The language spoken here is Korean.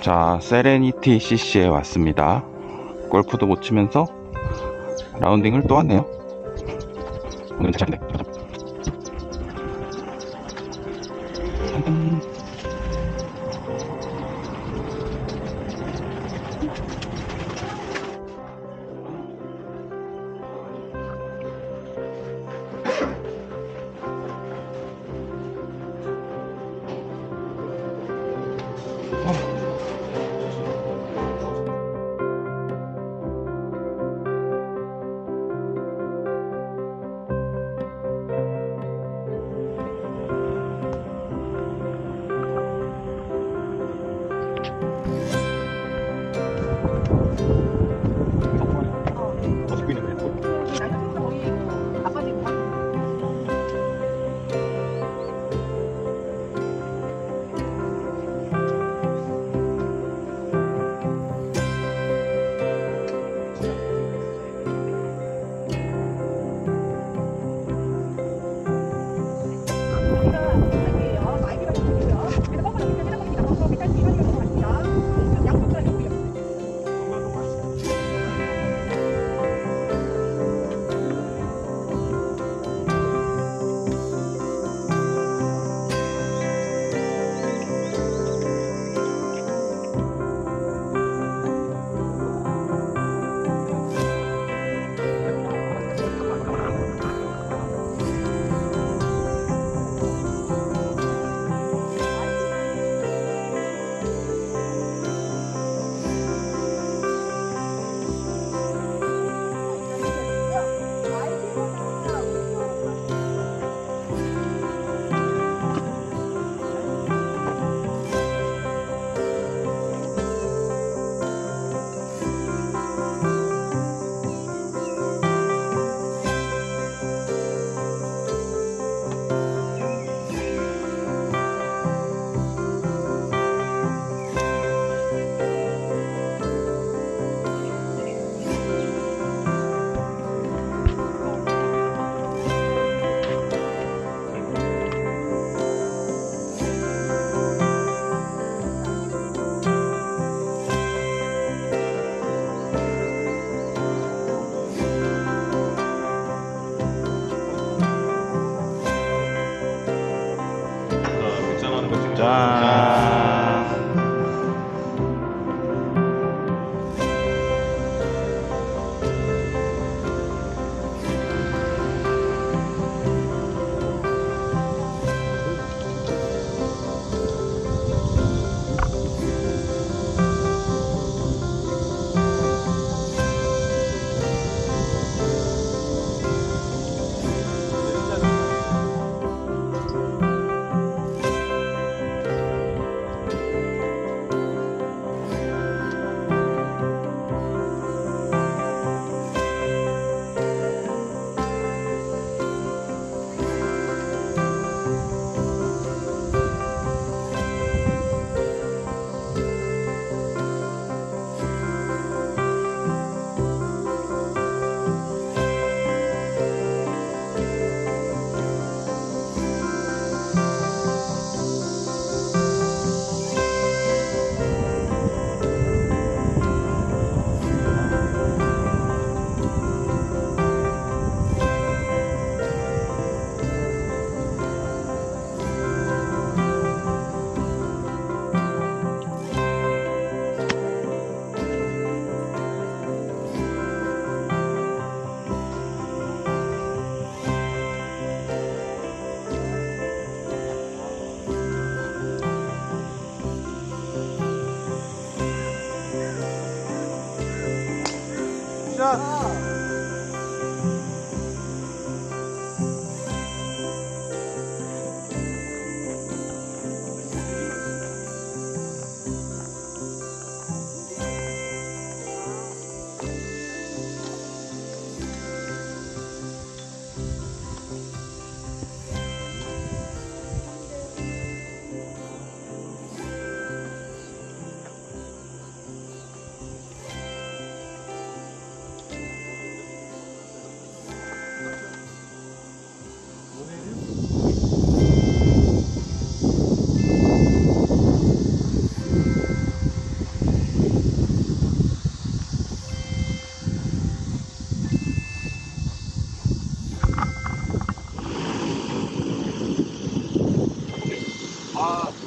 자, 세레니티 CC에 왔습니다. 골프도 못 치면서 라운딩을 또 왔네요. 오늘 괜찮네. Oh. Bye. Obrigado. Ah.